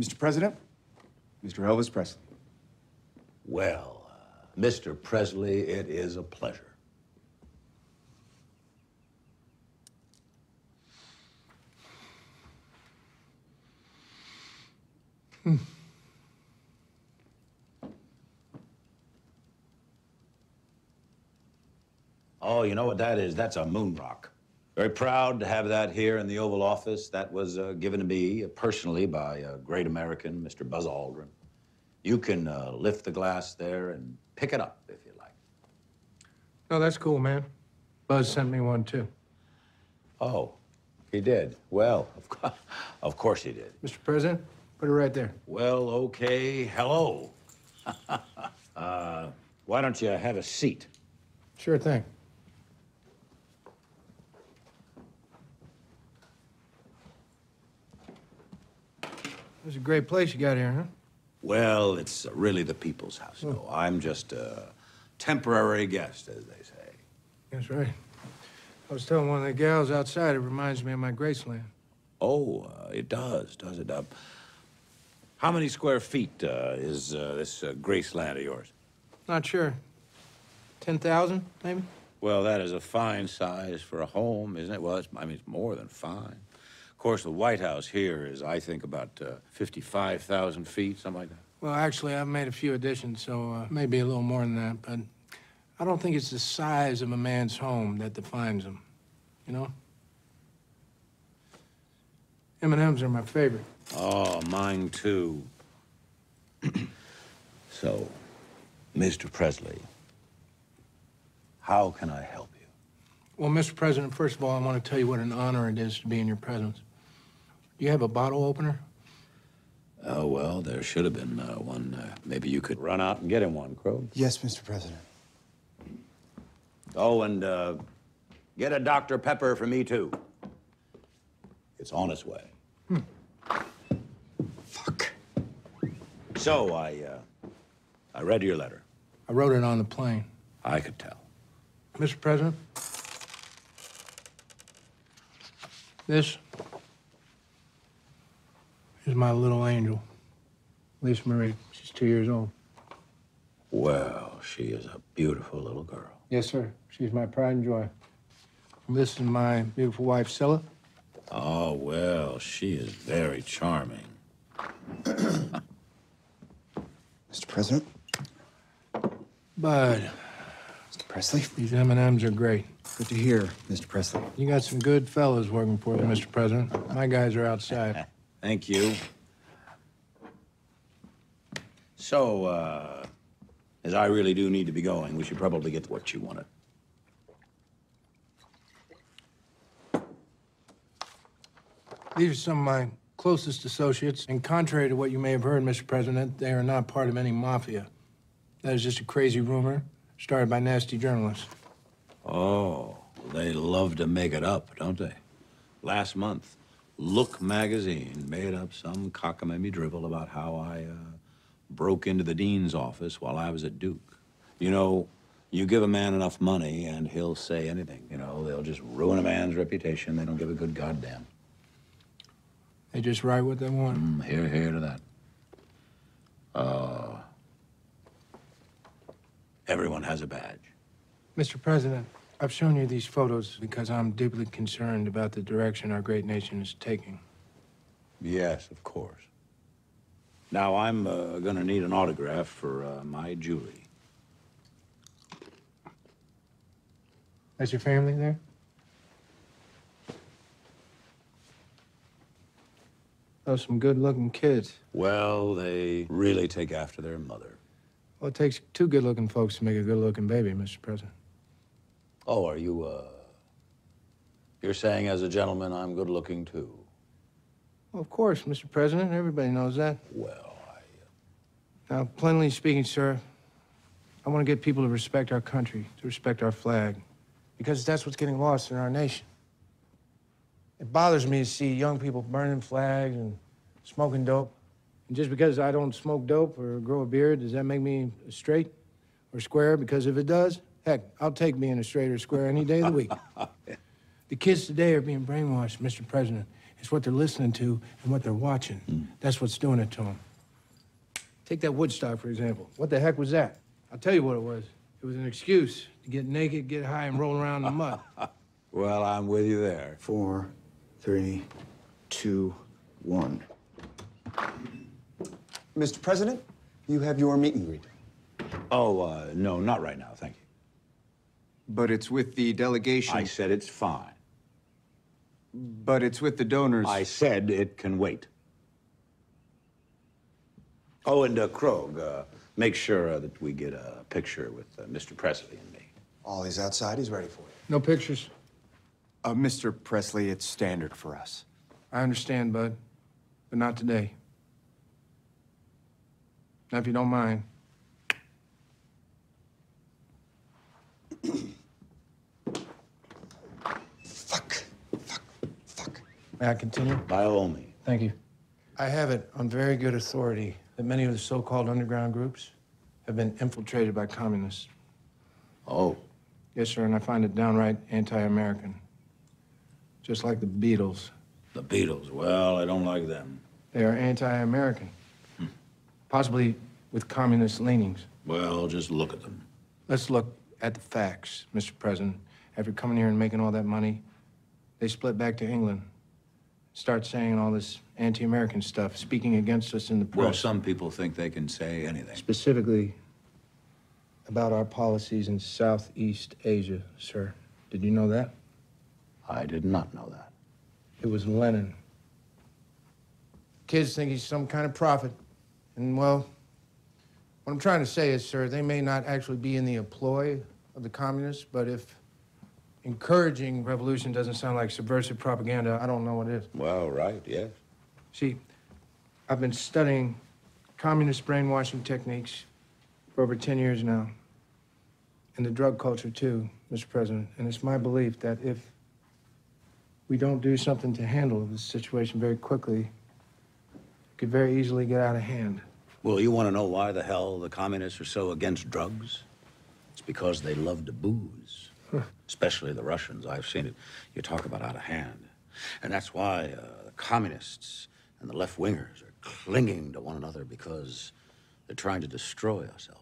Mr. President, Mr. Elvis Presley. Well, uh, Mr. Presley, it is a pleasure. Oh, you know what that is? That's a moon rock. Very proud to have that here in the Oval Office. That was uh, given to me personally by a great American, Mr. Buzz Aldrin. You can uh, lift the glass there and pick it up if you like. No, that's cool, man. Buzz sent me one too. Oh, he did. Well, of, co- of course he did. Mr. President, put it right there. Well, okay. Hello. uh, why don't you have a seat? Sure thing. It's a great place you got here, huh? Well, it's really the people's house. No, I'm just a temporary guest, as they say. That's right. I was telling one of the gals outside, it reminds me of my Graceland. Oh, uh, it does, does it? Uh, how many square feet uh, is uh, this uh, Graceland of yours? Not sure. 10,000, maybe? Well, that is a fine size for a home, isn't it? Well, it's, I mean, it's more than fine. Of course, the White House here is, I think, about uh, 55,000 feet, something like that. Well, actually, I've made a few additions, so uh, maybe a little more than that, but I don't think it's the size of a man's home that defines him, you know? M&M's are my favorite. Oh, mine too. so, Mr. Presley, how can I help you? Well, Mr. President, first of all, I want to tell you what an honor it is to be in your presence. Do you have a bottle opener? Oh, well, there should have been uh, one. Uh, maybe you could run out and get him one, Krogh. Yes, Mr. President. Oh, and uh, get a Dr. Pepper for me, too. It's on its way. Fuck. So, I, uh, I read your letter. I wrote it on the plane. I could tell. Mr. President, this is my little angel, Lisa Marie. She's two years old. Well, she is a beautiful little girl. Yes, sir. She's my pride and joy. And this is my beautiful wife, Cilla. Oh, well, she is very charming. Mr. President, Bud, Mr. Presley. these M&Ms are great. Good to hear, Mr. Presley. You got some good fellows working for you, Mr. President. My guys are outside. Thank you. So, uh, as I really do need to be going, we should probably get what you wanted. These are some of my closest associates, and contrary to what you may have heard, Mr. President, they are not part of any mafia. That is just a crazy rumor started by nasty journalists. Oh, they love to make it up, don't they? Last month, Look magazine made up some cockamamie drivel about how I uh, broke into the dean's office while I was at Duke. You know, you give a man enough money and he'll say anything. You know, they'll just ruin a man's reputation. They don't give a good goddamn. They just write what they want. Mm, here, here to that. Uh, everyone has a badge. Mr. President, I've shown you these photos because I'm deeply concerned about the direction our great nation is taking. Yes, of course. Now, I'm uh, gonna need an autograph for uh, my Julie. That's your family there? Those some good-looking kids. Well, they really take after their mother. Well, it takes two good-looking folks to make a good-looking baby, Mr. President. Oh, are you, uh... You're saying as a gentleman I'm good looking too? Well, of course, Mr. President. Everybody knows that. Well, I... Now, plainly speaking, sir, I want to get people to respect our country, to respect our flag, because that's what's getting lost in our nation. It bothers me to see young people burning flags and smoking dope. And just because I don't smoke dope or grow a beard, does that make me straight or square? Because if it does, heck, I'll take being a straight or square any day of the week. The kids today are being brainwashed, Mr. President, It's what they're listening to and what they're watching. That's what's doing it to them. Take that Woodstock, for example. What the heck was that? I'll tell you what it was. It was an excuse to get naked, get high, and roll around in the mud. Well, I'm with you there. Four, three, two, one. Mr. President, you have your meet and greet. Oh, uh, no, not right now, thank you. But it's with the delegation. I said it's fine. But it's with the donors. I said it can wait. Oh, and uh, Krogh, uh, make sure uh, that we get a picture with uh, Mr. Presley and me. Ollie's outside. He's ready for you. No pictures. Uh, Mr. Presley, it's standard for us. I understand, Bud, but not today. Now, if you don't mind, Fuck. Fuck. Fuck. May I continue? By all means. Thank you. I have it on very good authority that many of the so-called underground groups have been infiltrated by communists. Oh, Yes, sir, and I find it downright anti-American. Just like the Beatles. the Beatles. Well, I don't like them. They are anti-American. Hmm. Possibly with communist leanings. Well, just look at them. Let's look at the facts, Mr. President. After coming here and making all that money, they split back to England. Start saying all this anti-American stuff, speaking against us in the press. Well, some people think they can say anything. Specifically about our policies in Southeast Asia, sir. Did you know that? I did not know that. It was Lenin. Kids think he's some kind of prophet. And, well, what I'm trying to say is, sir, they may not actually be in the employ of the communists, but if encouraging revolution doesn't sound like subversive propaganda, I don't know what is. Well, right, yes. See, I've been studying communist brainwashing techniques for over 10 years now. And the drug culture, too, Mr. President. And it's my belief that if we don't do something to handle this situation very quickly, it could very easily get out of hand. Well, you want to know why the hell the communists are so against drugs? It's because they love to booze. Especially the Russians. I've seen it. You talk about out of hand. And that's why uh, the communists and the left wingers are clinging to one another because they're trying to destroy us, Elvis.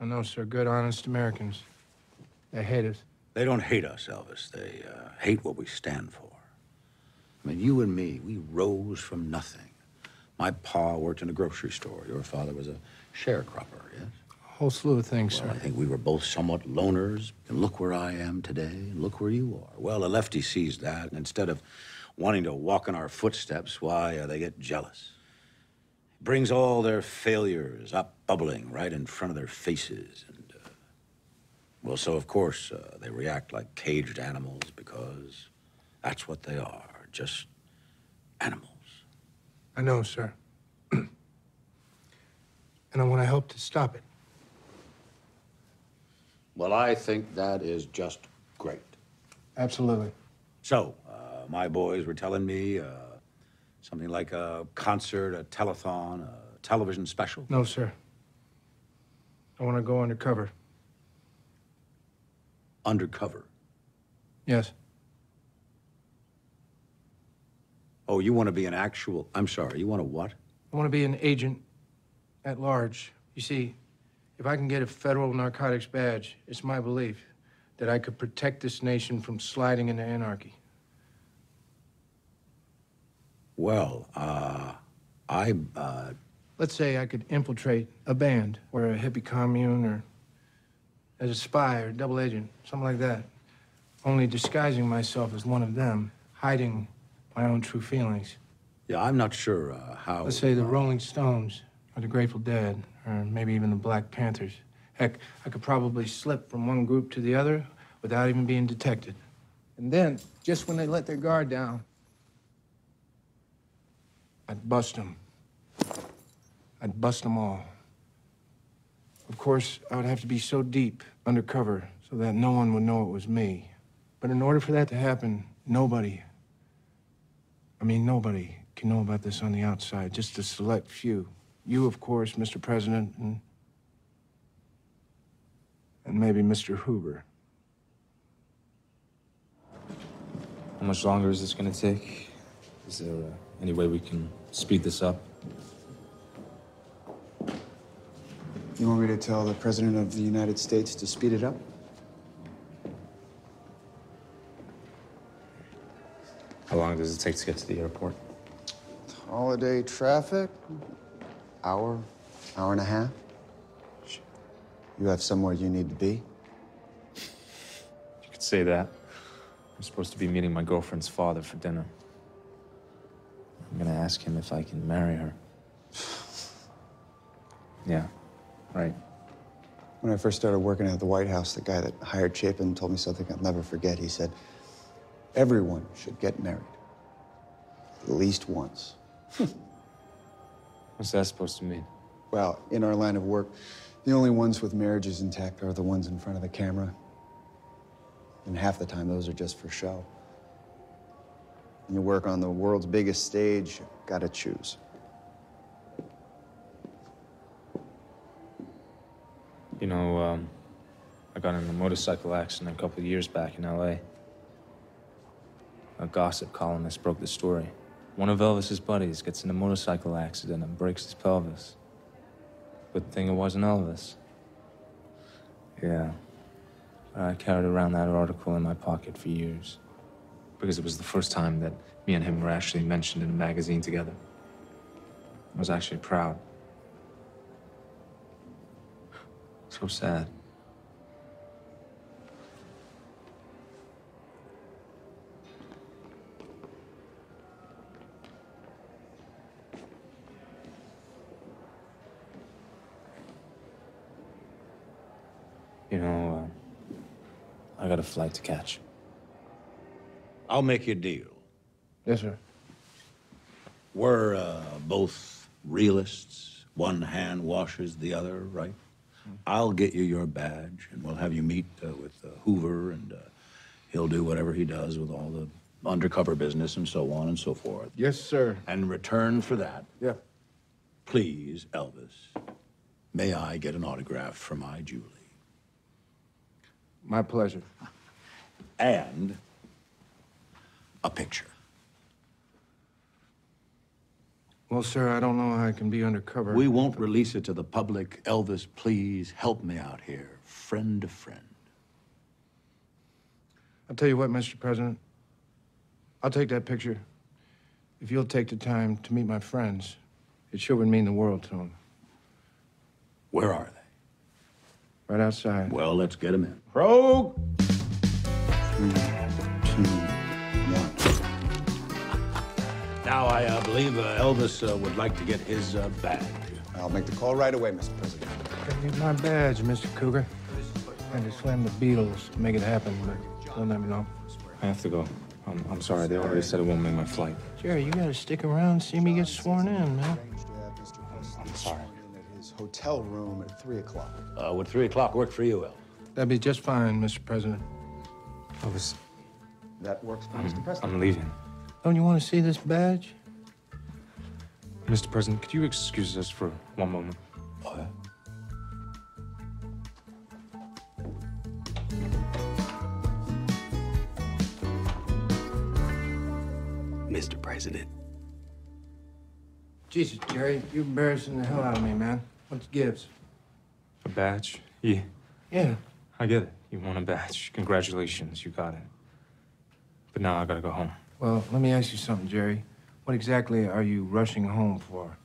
I know, sir. Good, honest Americans. They hate us. They don't hate us, Elvis. They uh, hate what we stand for. I mean, you and me, we rose from nothing. My pa worked in a grocery store. Your father was a sharecropper, yes? Whole slew of things, Well, I think we were both somewhat loners. And look where I am today, and look where you are. Well, a lefty sees that, and instead of wanting to walk in our footsteps, why, uh, they get jealous. It Brings all their failures up bubbling right in front of their faces. And, uh, well, so of course, uh, they react like caged animals because that's what they are just animals. I know, sir. and I want to help to stop it. Well, I think that is just great. Absolutely. So, uh, my boys were telling me uh, something like a concert, a telethon, a television special. No, sir. I want to go undercover. Undercover. Yes. Oh, you want to be an actual. I'm sorry, you want to what? I want to be an agent at large. You see, if I can get a federal narcotics badge, it's my belief that I could protect this nation from sliding into anarchy. Well, uh, I. Uh, Let's say I could infiltrate a band or a hippie commune or as a spy or double agent, something like that. Only disguising myself as one of them, hiding my own true feelings. yeah, I'm not sure uh, how. Let's say the Rolling Stones or the Grateful Dead or maybe even the Black Panthers. Heck, I could probably slip from one group to the other without even being detected. And then, just when they let their guard down, I'd bust them. I'd bust them all. Of course, I would have to be so deep undercover so that no one would know it was me. But in order for that to happen, nobody, I mean, nobody can know about this on the outside, just a select few. You, of course, Mr. President, and, and maybe Mr. Hoover. How much longer is this gonna take? Is there uh, any way we can speed this up? You want me to tell the President of the United States to speed it up? How long does it take to get to the airport? Holiday traffic? Hour, hour and a half? You have somewhere you need to be? You could say that. I'm supposed to be meeting my girlfriend's father for dinner. I'm gonna ask him if I can marry her. Yeah, right. When I first started working at the White House, the guy that hired Chapin told me something I'll never forget. He said, everyone should get married. At least once. What's that supposed to mean? Well, in our line of work, the only ones with marriages intact are the ones in front of the camera. And half the time, those are just for show. When you work on the world's biggest stage, you gotta choose. You know, um, I got in a motorcycle accident a couple years back in LA. A gossip columnist broke the story. One of Elvis's buddies gets in a motorcycle accident and breaks his pelvis. Good thing it wasn't Elvis. Yeah. But I carried around that article in my pocket for years. Because it was the first time that me and him were actually mentioned in a magazine together. I was actually proud. So sad. You know, uh, I got a flight to catch. I'll make you a deal. Yes, sir. We're uh, both realists. One hand washes the other, right? I'll get you your badge, and we'll have you meet uh, with uh, Hoover, and uh, he'll do whatever he does with all the undercover business and so on and so forth. Yes, sir. And in return for that, Yeah. please, Elvis, may I get an autograph for my Julie? My pleasure. And a picture. Well, sir, I don't know how I can be undercover. We won't release it to the public. Elvis, please help me out here. Friend to friend. I'll tell you what, Mr. President. I'll take that picture. If you'll take the time to meet my friends, it sure would mean the world to them. Where are they? Right outside. Well, let's get him in. Krogh! Three, two, one. Now, I uh, believe uh, Elvis uh, would like to get his uh, badge. I'll make the call right away, Mr. President. I need my badge, Mr. Cougar. I had to slam the Beatles to make it happen, but they'll let me know. I have to go. I'm, I'm sorry, they already said it won't make my flight. Jerry, you gotta stick around and see me get sworn in, man. Hotel room at three o'clock. Uh, would 3 o'clock work for you, El? That'd be just fine, Mr. President. Elvis, That works for Mr. President. I'm leaving. Don't you want to see this badge? Mr. President, could you excuse us for one moment? Oh, yeah? Mr. President. Jesus, Jerry, you're embarrassing the hell out of me, man. What's Gibbs? A badge? Yeah, Yeah. I get it. You want a badge. Congratulations, you got it. But now I gotta go home. Well, let me ask you something, Jerry. What exactly are you rushing home for?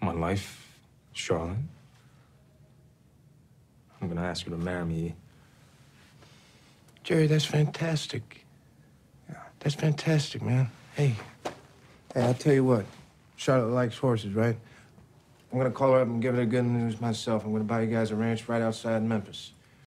My life, Charlotte. I'm gonna ask you to marry me. Jerry, that's fantastic. Yeah, that's fantastic, man. Hey, hey, I'll tell you what. Charlotte likes horses, right? I'm gonna call her up and give her the good news myself. I'm gonna buy you guys a ranch right outside Memphis.